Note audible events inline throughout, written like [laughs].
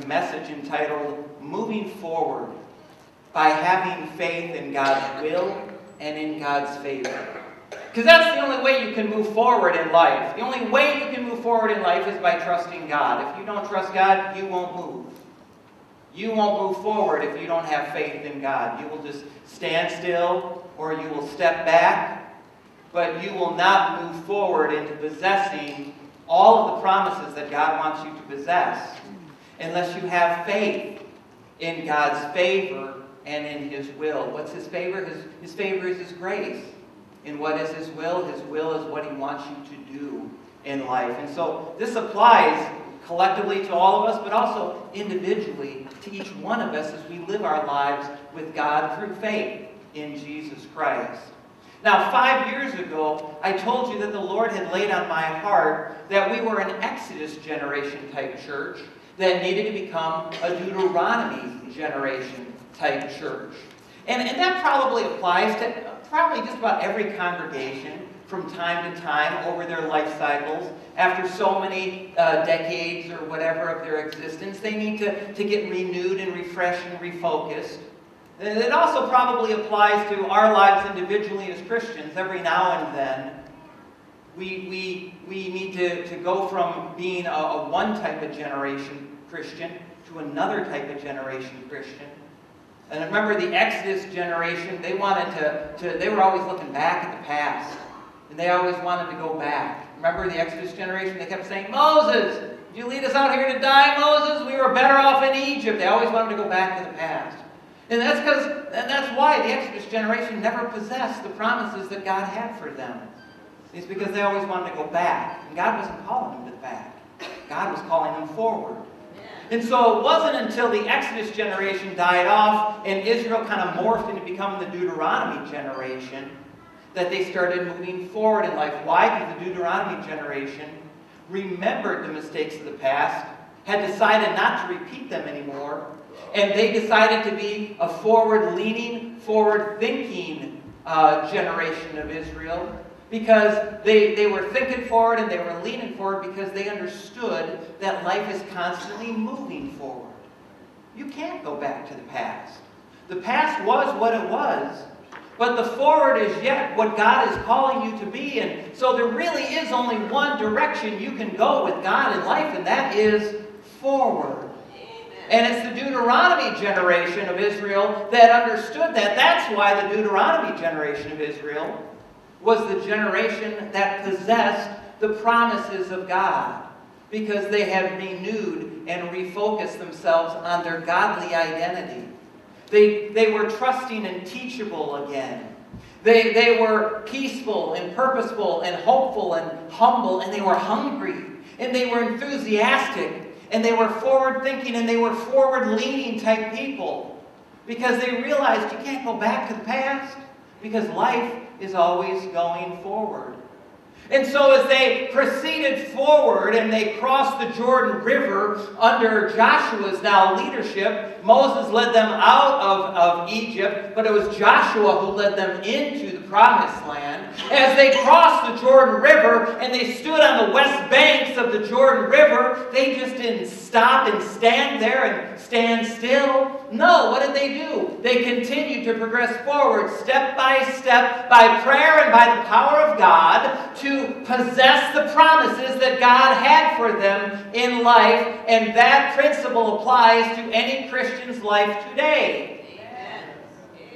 a message entitled Moving Forward by Having Faith in God's Will and in God's Favor. Because that's the only way you can move forward in life. The only way you can move forward in life is by trusting God. If you don't trust God, you won't move. You won't move forward if you don't have faith in God. You will just stand still or you will step back, but you will not move forward into possessing all of the promises that God wants you to possess unless you have faith in God's favor and in His will. What's His favor? His, his favor is His grace. And what is His will? His will is what He wants you to do in life. And so this applies collectively to all of us, but also individually to each one of us as we live our lives with God through faith in Jesus Christ. Now, five years ago, I told you that the Lord had laid on my heart that we were an Exodus generation type church that needed to become a Deuteronomy generation type church. And, and that probably applies to probably just about every congregation from time to time over their life cycles. After so many uh, decades or whatever of their existence, they need to, to get renewed and refreshed and refocused. And it also probably applies to our lives individually as Christians. Every now and then, we, we, we need to, to go from being a, a one type of generation Christian to another type of generation Christian. And remember the Exodus generation, they wanted to, to, they were always looking back at the past. And they always wanted to go back. Remember the Exodus generation? They kept saying, Moses, did you lead us out here to die, Moses? We were better off in Egypt. They always wanted to go back to the past. And that's because, and that's why the Exodus generation never possessed the promises that God had for them. It's because they always wanted to go back. And God wasn't calling them to the back. God was calling them forward. And so it wasn't until the Exodus generation died off and Israel kind of morphed into becoming the Deuteronomy generation that they started moving forward in life. Why? Because the Deuteronomy generation remembered the mistakes of the past, had decided not to repeat them anymore, and they decided to be a forward leaning, forward thinking uh, generation of Israel because they, they were thinking forward and they were leaning forward because they understood that life is constantly moving forward. You can't go back to the past. The past was what it was, but the forward is yet what God is calling you to be. And so there really is only one direction you can go with God in life, and that is forward. And it's the Deuteronomy generation of Israel that understood that. That's why the Deuteronomy generation of Israel was the generation that possessed the promises of God because they had renewed and refocused themselves on their godly identity. They, they were trusting and teachable again. They, they were peaceful and purposeful and hopeful and humble, and they were hungry, and they were enthusiastic, and they were forward thinking, and they were forward leaning type people because they realized you can't go back to the past because life is always going forward. And so, as they proceeded forward and they crossed the Jordan River under Joshua's now leadership, Moses led them out of, of Egypt, but it was Joshua who led them into the promised land. As they crossed the Jordan River and they stood on the west banks of the Jordan River, they just didn't stop and stand there and stand still. No, what did they do? They continued to progress forward step by step by prayer and by the power of God to possess the promises that God had for them in life, and that principle applies to any Christian's life today.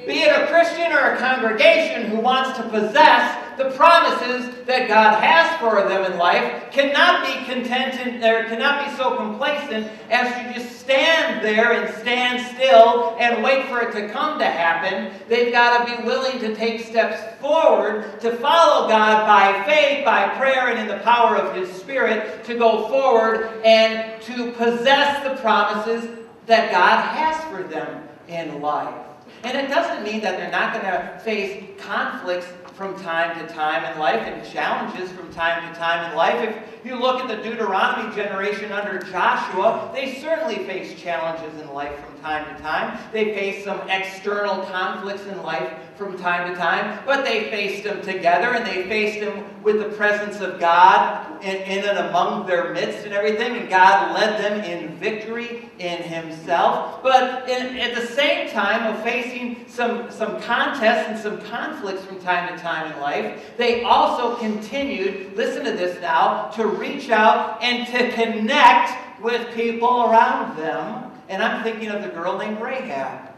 Be it a Christian or a congregation who wants to possess the promises that God has for them in life cannot be contented or cannot be so complacent as to just stand there and stand still and wait for it to come to happen. They've got to be willing to take steps forward to follow God by faith, by prayer, and in the power of His Spirit to go forward and to possess the promises that God has for them in life. And it doesn't mean that they're not going to face conflicts from time to time in life and challenges from time to time in life. If you look at the Deuteronomy generation under Joshua, they certainly face challenges in life from time to time. They face some external conflicts in life from time to time, but they faced them together and they faced them with the presence of God in, in and among their midst and everything, and God led them in victory in Himself. But in, at the same time of facing some, some contests and some conflicts from time to time in life, they also continued, listen to this now, to reach out and to connect with people around them. And I'm thinking of the girl named Rahab.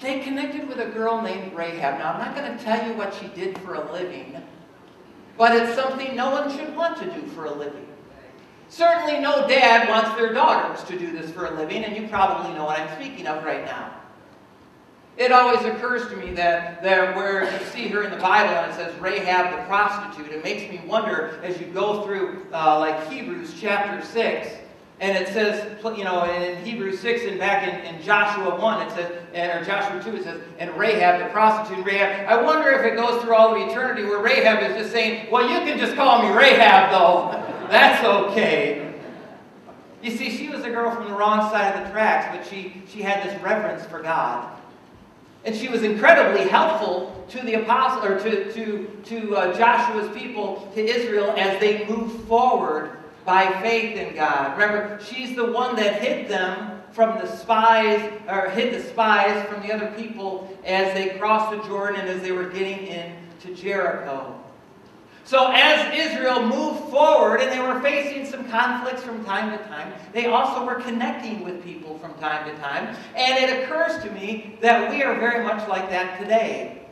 They connected with a girl named Rahab. Now, I'm not going to tell you what she did for a living, but it's something no one should want to do for a living. Certainly, no dad wants their daughters to do this for a living, and you probably know what I'm speaking of right now. It always occurs to me that, that where you see her in the Bible and it says Rahab the prostitute, it makes me wonder as you go through uh, like Hebrews chapter 6, and it says, you know, in Hebrews 6 and back in, in Joshua 1, it says, or Joshua 2, it says, and Rahab, the prostitute Rahab. I wonder if it goes through all of eternity where Rahab is just saying, well, you can just call me Rahab, though. [laughs] That's okay. You see, she was a girl from the wrong side of the tracks, but she, she had this reverence for God. And she was incredibly helpful to the apostle, or to, to, to uh, Joshua's people, to Israel, as they moved forward by faith in God. Remember, she's the one that hid them from the spies, or hid the spies from the other people as they crossed the Jordan and as they were getting into Jericho. So as Israel moved forward and they were facing some conflicts from time to time, they also were connecting with people from time to time. And it occurs to me that we are very much like that today.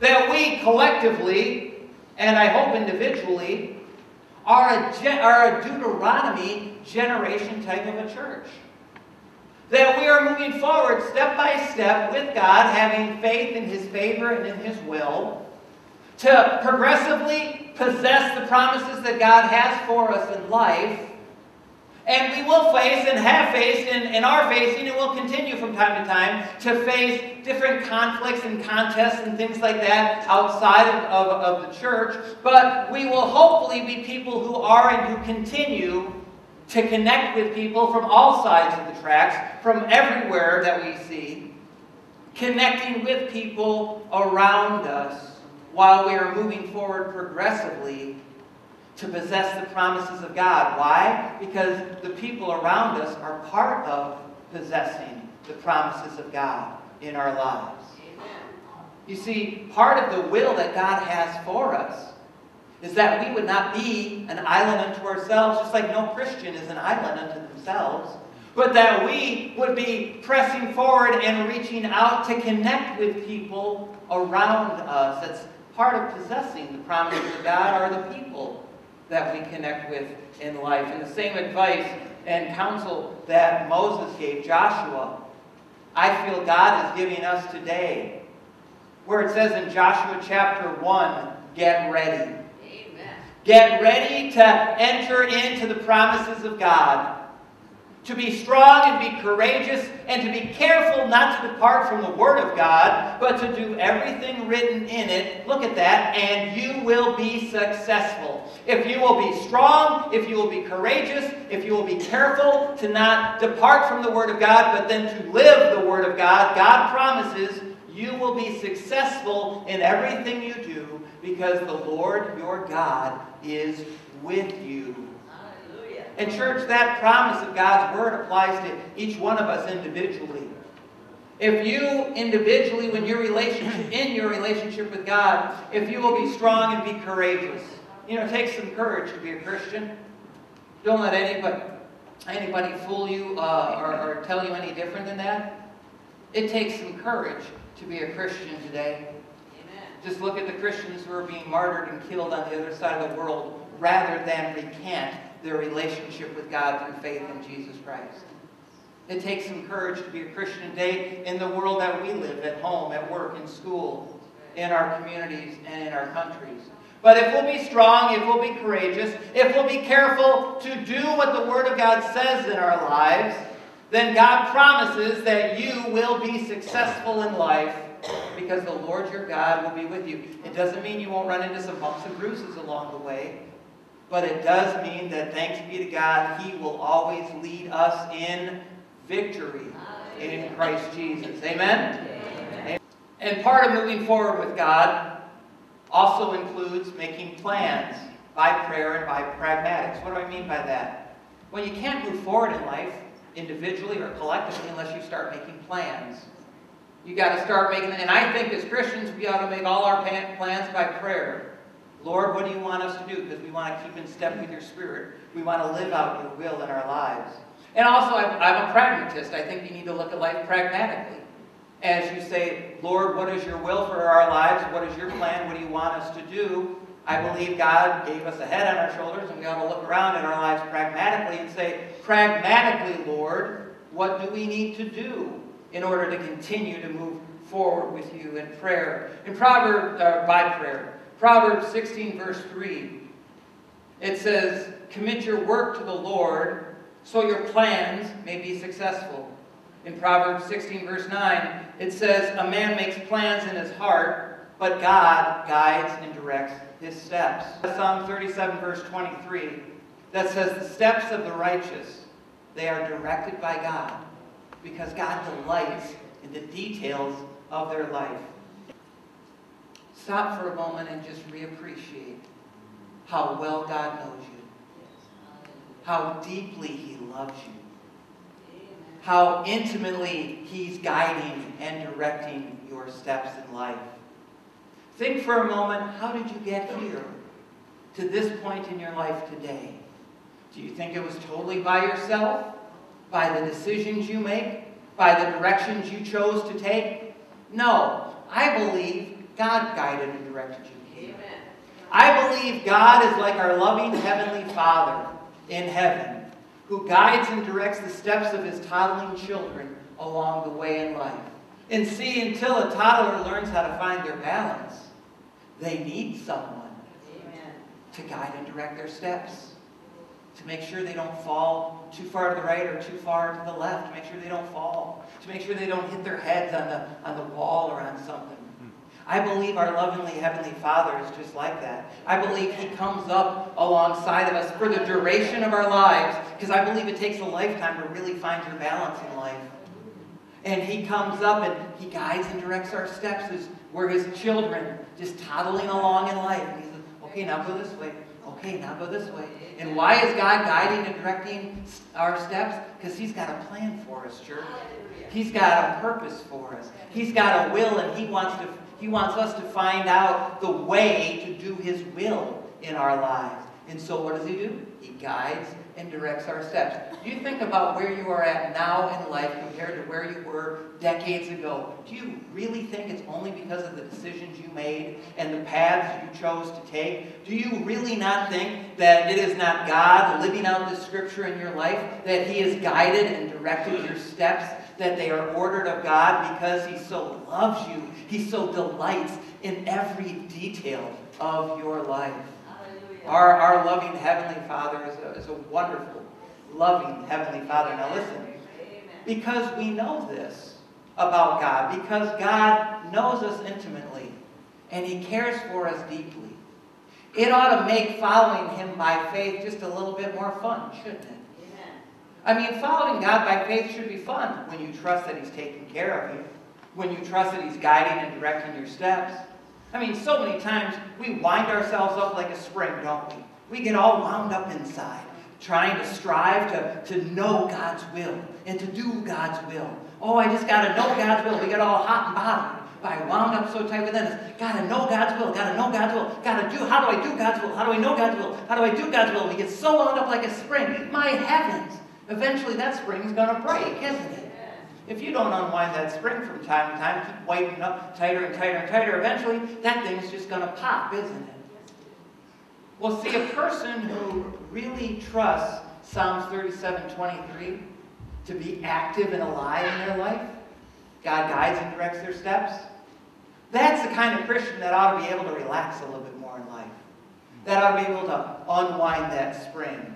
That we collectively, and I hope individually, are a, are a Deuteronomy generation type of a church. That we are moving forward step by step with God, having faith in His favor and in His will, to progressively possess the promises that God has for us in life, and we will face and have faced and, and are facing and will continue from time to time to face different conflicts and contests and things like that outside of, of, of the church. But we will hopefully be people who are and who continue to connect with people from all sides of the tracks, from everywhere that we see, connecting with people around us while we are moving forward progressively to possess the promises of God. Why? Because the people around us are part of possessing the promises of God in our lives. You see, part of the will that God has for us is that we would not be an island unto ourselves, just like no Christian is an island unto themselves, but that we would be pressing forward and reaching out to connect with people around us. That's part of possessing the promises of God are the people that we connect with in life. And the same advice and counsel that Moses gave Joshua, I feel God is giving us today. Where it says in Joshua chapter 1, get ready. Amen. Get ready to enter into the promises of God to be strong and be courageous and to be careful not to depart from the Word of God, but to do everything written in it. Look at that, and you will be successful. If you will be strong, if you will be courageous, if you will be careful to not depart from the Word of God, but then to live the Word of God, God promises you will be successful in everything you do because the Lord your God is with you. And church, that promise of God's word applies to each one of us individually. If you individually, when your relationship in your relationship with God, if you will be strong and be courageous, you know, take some courage to be a Christian. Don't let anybody anybody fool you uh, or, or tell you any different than that. It takes some courage to be a Christian today. Amen. Just look at the Christians who are being martyred and killed on the other side of the world rather than recant their relationship with God through faith in Jesus Christ. It takes some courage to be a Christian today in the world that we live, at home, at work, in school, in our communities, and in our countries. But if we'll be strong, if we'll be courageous, if we'll be careful to do what the Word of God says in our lives, then God promises that you will be successful in life because the Lord your God will be with you. It doesn't mean you won't run into some bumps and bruises along the way. But it does mean that, thanks be to God, He will always lead us in victory in Christ Jesus. Amen? Amen? And part of moving forward with God also includes making plans by prayer and by pragmatics. What do I mean by that? Well, you can't move forward in life individually or collectively unless you start making plans. You got to start making, and I think as Christians, we ought to make all our plans by prayer. Lord, what do you want us to do? Because we want to keep in step with your spirit. We want to live out your will in our lives. And also, I'm a pragmatist. I think you need to look at life pragmatically. As you say, Lord, what is your will for our lives? What is your plan? What do you want us to do? I believe God gave us a head on our shoulders, and we ought to look around in our lives pragmatically and say, pragmatically, Lord, what do we need to do in order to continue to move forward with you in prayer? In Proverbs, uh, by prayer, Proverbs 16, verse 3, it says, Commit your work to the Lord so your plans may be successful. In Proverbs 16, verse 9, it says, A man makes plans in his heart, but God guides and directs his steps. Psalm 37, verse 23, that says, The steps of the righteous, they are directed by God, because God delights in the details of their life. Stop for a moment and just reappreciate how well God knows you, how deeply He loves you how intimately He's guiding and directing your steps in life. Think for a moment, how did you get here to this point in your life today? Do you think it was totally by yourself? By the decisions you make? By the directions you chose to take? No. I believe God guided and directed you here. Amen. I believe God is like our loving Heavenly Father in heaven who guides and directs the steps of his toddling children along the way in life. And see, until a toddler learns how to find their balance, they need someone Amen. to guide and direct their steps. To make sure they don't fall too far to the right or too far to the left. To make sure they don't fall. To make sure they don't hit their heads on the, on the wall or on something. I believe our lovingly Heavenly Father is just like that. I believe He comes up alongside of us for the duration of our lives, because I believe it takes a lifetime to really find your balance in life. And He comes up and He guides and directs our steps as we're His children, just toddling along in life. And He says, okay, now go this way. Okay, now go this way. And why is God guiding and directing our steps? Because He's got a plan for us, church. He's got a purpose for us. He's got a will, and He wants to he wants us to find out the way to do His will in our lives. And so what does He do? He guides and directs our steps. You think about where you are at now in life compared to where you were decades ago. Do you really think it's only because of the decisions you made and the paths you chose to take? Do you really not think that it is not God living out the scripture in your life, that He has guided and directed your steps, that they are ordered of God because He so loves you he so delights in every detail of your life. Our, our loving Heavenly Father is a, is a wonderful, loving Heavenly Father. Now listen, because we know this about God, because God knows us intimately, and He cares for us deeply, it ought to make following Him by faith just a little bit more fun, shouldn't it? I mean, following God by faith should be fun when you trust that He's taking care of you when you trust that He's guiding and directing your steps. I mean, so many times we wind ourselves up like a spring, don't we? We get all wound up inside, trying to strive to, to know God's will and to do God's will. Oh, I just got to know God's will. We get all hot and bothered by wound up so tight within us. Got to know God's will. Got to know God's will. Got to do. How do I do God's will? How do I know God's will? How do I do God's will? We get so wound up like a spring. My heavens! Eventually, that spring's going to break, isn't it? If you don't unwind that spring from time to time, keep whitening up tighter and tighter and tighter, eventually that thing's just going to pop, isn't it? Well, see, a person who really trusts Psalms 37 23 to be active and alive in their life, God guides and directs their steps, that's the kind of Christian that ought to be able to relax a little bit more in life. That ought to be able to unwind that spring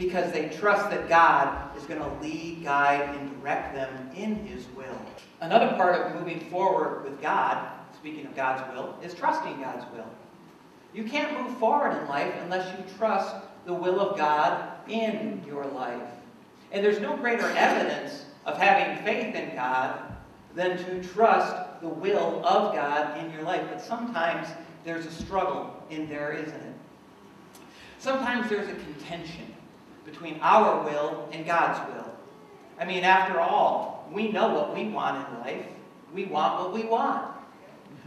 because they trust that God is going to lead, guide, and direct them in His will. Another part of moving forward with God, speaking of God's will, is trusting God's will. You can't move forward in life unless you trust the will of God in your life. And there's no greater evidence of having faith in God than to trust the will of God in your life. But sometimes there's a struggle in there, isn't it? Sometimes there's a contention between our will and God's will. I mean, after all, we know what we want in life. We want what we want.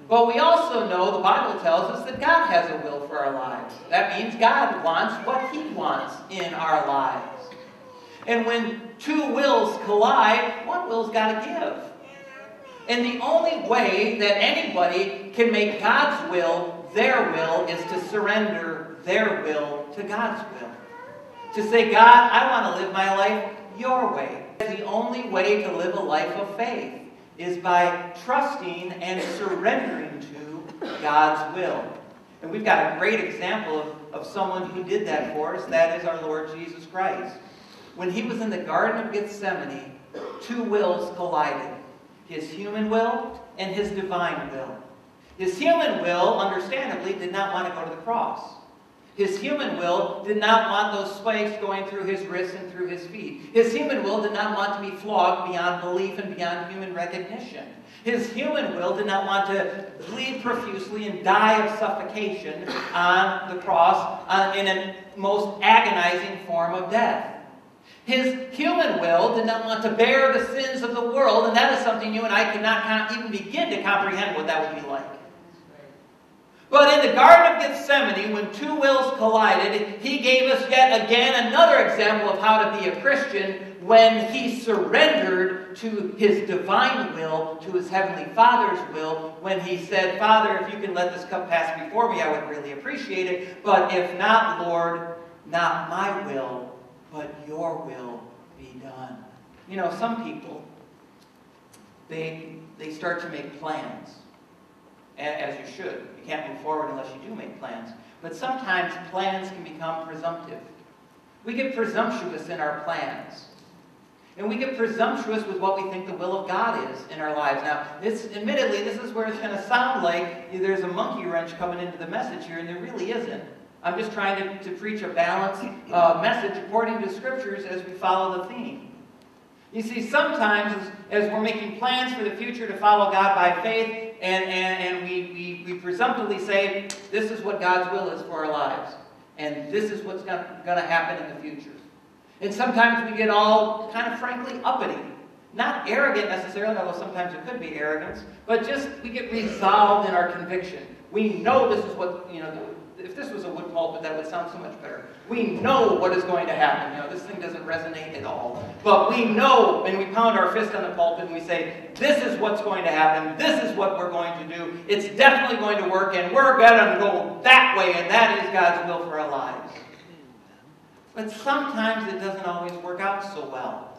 But we also know the Bible tells us that God has a will for our lives. That means God wants what He wants in our lives. And when two wills collide, one will's got to give. And the only way that anybody can make God's will their will is to surrender their will to God's will. To say, God, I want to live my life your way. The only way to live a life of faith is by trusting and surrendering to God's will. And we've got a great example of, of someone who did that for us. That is our Lord Jesus Christ. When he was in the Garden of Gethsemane, two wills collided his human will and his divine will. His human will, understandably, did not want to go to the cross. His human will did not want those spikes going through his wrists and through his feet. His human will did not want to be flogged beyond belief and beyond human recognition. His human will did not want to bleed profusely and die of suffocation on the cross uh, in a most agonizing form of death. His human will did not want to bear the sins of the world, and that is something you and I cannot even begin to comprehend what that would be like. But in the Garden of Gethsemane, when two wills collided, he gave us yet again another example of how to be a Christian when he surrendered to his divine will, to his heavenly Father's will, when he said, Father, if you can let this cup pass before me, I would really appreciate it. But if not, Lord, not my will, but your will be done. You know, some people, they, they start to make plans, as you should. You can't move forward unless you do make plans. But sometimes plans can become presumptive. We get presumptuous in our plans. And we get presumptuous with what we think the will of God is in our lives. Now, this, admittedly, this is where it's going to sound like there's a monkey wrench coming into the message here, and there really isn't. I'm just trying to, to preach a balanced uh, message according to Scriptures as we follow the theme. You see, sometimes as, as, we're making plans for the future to follow God by faith, and, and, and we, we, we presumptively say, this is what God's will is for our lives, and this is what's going to happen in the future. And sometimes we get all kind of frankly uppity. Not arrogant necessarily, although sometimes it could be arrogance, but just we get resolved in our conviction. We know this is what, you know, if this was a wood pulpit, that would sound so much better. We know what is going to happen. You know, this thing doesn't resonate at all. But we know, and we pound our fist on the pulpit and we say, this is what's going to happen. This is what we're going to do. It's definitely going to work, and we're going to go that way, and that is God's will for our lives. But sometimes it doesn't always work out so well.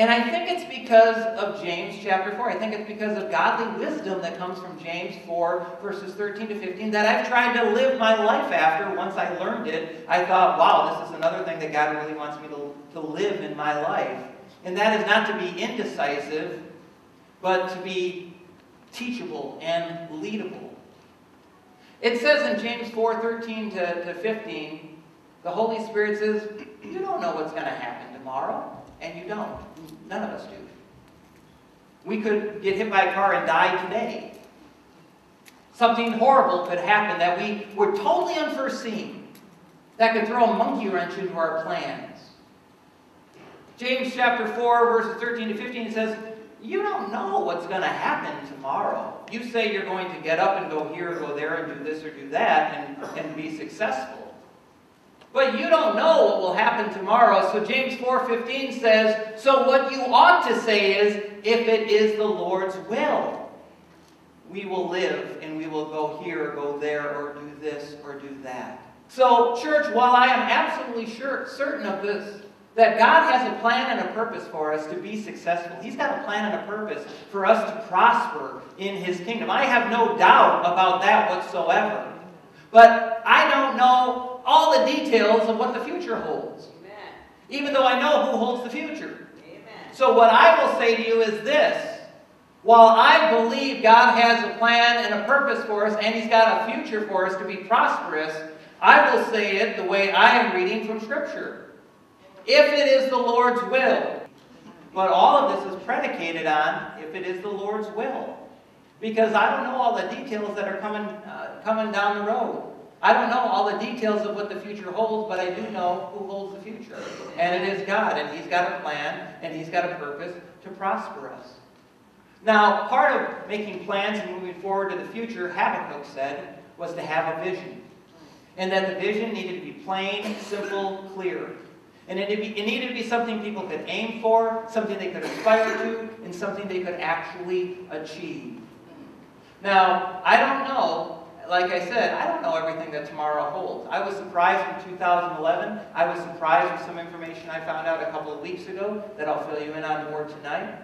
And I think it's because of James chapter 4. I think it's because of godly wisdom that comes from James 4, verses 13 to 15, that I've tried to live my life after. Once I learned it, I thought, wow, this is another thing that God really wants me to, to live in my life. And that is not to be indecisive, but to be teachable and leadable. It says in James 4, 13 to, to 15, the Holy Spirit says, you don't know what's going to happen tomorrow. And you don't. None of us do. We could get hit by a car and die today. Something horrible could happen that we were totally unforeseen, that could throw a monkey wrench into our plans. James chapter 4, verses 13 to 15 says, You don't know what's going to happen tomorrow. You say you're going to get up and go here, go there, and do this or do that, and, and be successful. But you don't know what will happen tomorrow. So James 4:15 says, "So what you ought to say is, if it is the Lord's will, we will live and we will go here or go there or do this or do that." So, church, while I am absolutely sure certain of this, that God has a plan and a purpose for us to be successful. He's got a plan and a purpose for us to prosper in His kingdom. I have no doubt about that whatsoever. But I don't know all the details of what the future holds. Amen. Even though I know who holds the future. Amen. So what I will say to you is this. While I believe God has a plan and a purpose for us, and He's got a future for us to be prosperous, I will say it the way I am reading from Scripture. If it is the Lord's will. But all of this is predicated on if it is the Lord's will. because I don't know all the details that are coming, uh, coming down the road. I don't know all the details of what the future holds, but I do know who holds the future. And it is God, and He's got a plan, and He's got a purpose to prosper us. Now, part of making plans and moving forward to the future, Habakkuk said, was to have a vision. And that the vision needed to be plain, simple, clear. And it needed, it needed to be something people could aim for, something they could aspire to, and something they could actually achieve. Now, I don't know like I said, I don't know everything that tomorrow holds. I was surprised in 2011. I was surprised with some information I found out a couple of weeks ago that I'll fill you in on more tonight.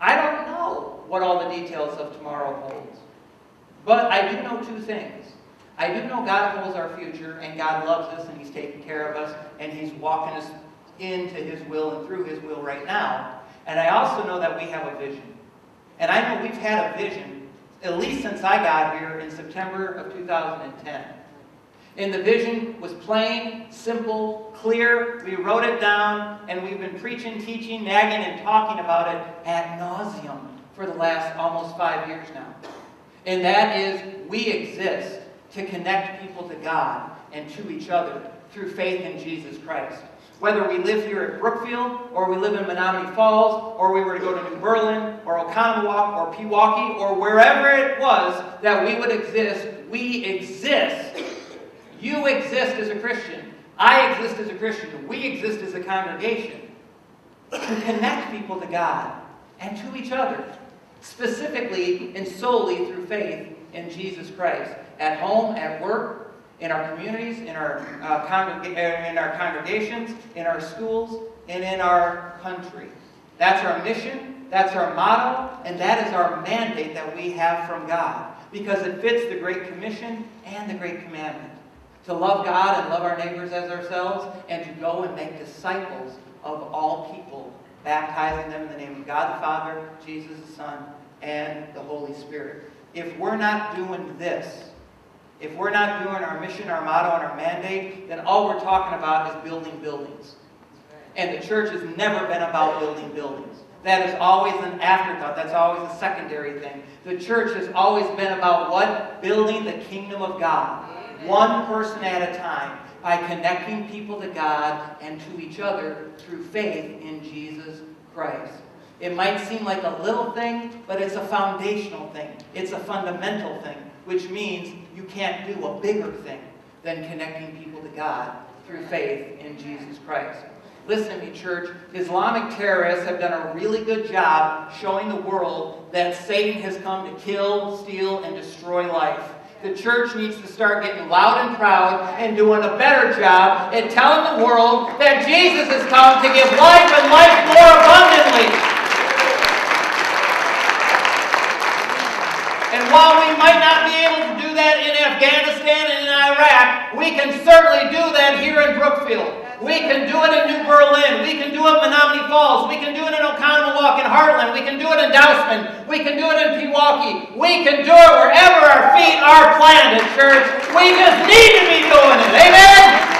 I don't know what all the details of tomorrow holds. But I do know two things. I do know God holds our future, and God loves us, and He's taking care of us, and He's walking us into His will and through His will right now. And I also know that we have a vision. And I know we've had a vision at least since I got here in September of 2010. And the vision was plain, simple, clear. We wrote it down, and we've been preaching, teaching, nagging, and talking about it ad nauseum for the last almost five years now. And that is, we exist to connect people to God and to each other through faith in Jesus Christ. Whether we live here at Brookfield, or we live in Menomonee Falls, or we were to go to New Berlin, or Oconomowoc, or Pewaukee, or wherever it was that we would exist, we exist. You exist as a Christian. I exist as a Christian. We exist as a congregation to connect people to God and to each other, specifically and solely through faith in Jesus Christ, at home, at work, in our communities, in our, uh, uh, in our congregations, in our schools, and in our country. That's our mission, that's our motto, and that is our mandate that we have from God because it fits the Great Commission and the Great Commandment to love God and love our neighbors as ourselves, and to go and make disciples of all people, baptizing them in the name of God the Father, Jesus the Son, and the Holy Spirit. If we're not doing this, if we're not doing our mission, our motto, and our mandate, then all we're talking about is building buildings. And the church has never been about building buildings. That is always an afterthought. That's always a secondary thing. The church has always been about what? Building the kingdom of God. One person at a time by connecting people to God and to each other through faith in Jesus Christ. It might seem like a little thing, but it's a foundational thing. It's a fundamental thing which means you can't do a bigger thing than connecting people to God through faith in Jesus Christ. Listen to me, church. Islamic terrorists have done a really good job showing the world that Satan has come to kill, steal, and destroy life. The church needs to start getting loud and proud and doing a better job at telling the world that Jesus has come to give life and life more abundantly. While we might not be able to do that in Afghanistan and in Iraq, we can certainly do that here in Brookfield. We can do it in New Berlin. We can do it in Menomonee Falls. We can do it in Oconomowoc in Hartland. We can do it in Dousman. We can do it in Pewaukee. We can do it wherever our feet are planted, church. We just need to be doing it. Amen?